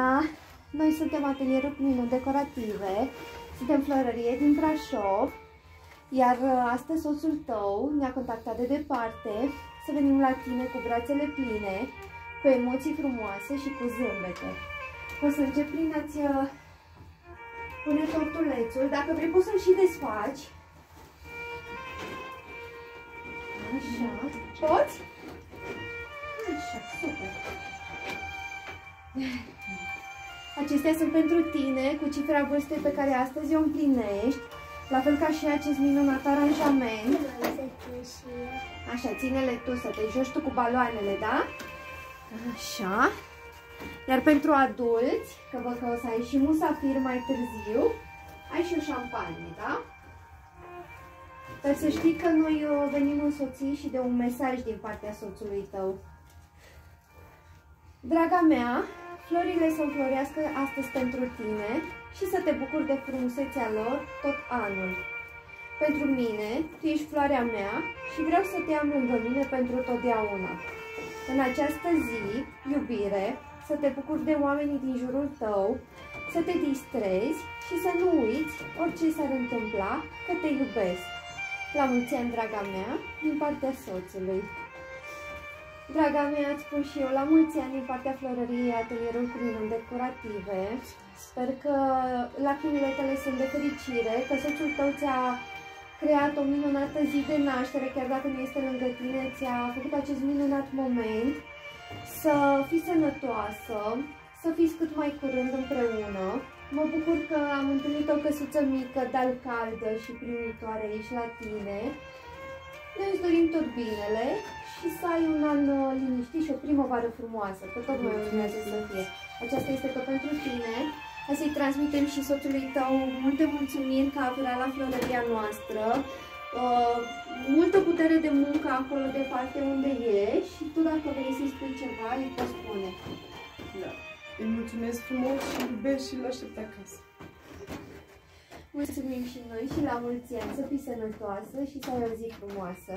Da, noi suntem atelierul cu minuni decorative, suntem florărie din Brașov, iar uh, astăzi soțul tău ne-a contactat de departe să venim la tine cu brațele pline, cu emoții frumoase și cu zâmbete. O să încep prin a-ți uh, pune tortulețul. Dacă vrei poți să-l și desfaci. Așa. Poți? Așa, super. Acestea sunt pentru tine, cu cifra vârstei pe care astăzi o împlinești, la fel ca și acest minunat aranjament. Așa, ține-le tu să te joci tu cu baloanele, da? Așa. Iar pentru adulți, că văd că o să ai și musafir mai târziu, ai și o șampanie, da? Dar să știi că noi uh, venim însoțiți și de un mesaj din partea soțului tău. Draga mea, Florile să înflorească astăzi pentru tine și să te bucuri de frumusețea lor tot anul. Pentru mine, tu ești floarea mea și vreau să te am lângă mine pentru totdeauna. În această zi, iubire, să te bucuri de oamenii din jurul tău, să te distrezi și să nu uiți orice s-ar întâmpla că te iubesc. La mulți ani, draga mea, din partea soțului. Draga mea, îți spun și eu la mulți ani din partea florăriei atelierul cu minuni decorative. Sper că lacrimile tale sunt de fericire, că soțul tău ți-a creat o minunată zi de naștere, chiar dacă nu este lângă tine, ți-a făcut acest minunat moment. Să fii sănătoasă, să fiți cât mai curând împreună. Mă bucur că am întâlnit o căsuță mică, dar caldă și primitoare aici la tine. Noi îți dorim tot binele și să ai un an uh, liniștit și o primăvară frumoasă, că tot mai urmează să fie. Aceasta este tot pentru tine. Hai să-i transmitem și soțului tău multe mulțumiri că a apelat la florăria noastră. Uh, multă putere de muncă acolo departe unde ești și tu dacă vrei să-i spui ceva, îi poți spune. Da. Îi mulțumesc frumos și iubesc și l-aștept acasă. Mulțumim și noi și la mulți ani să fii sănătoasă și să ai o zi frumoasă.